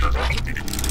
Roger.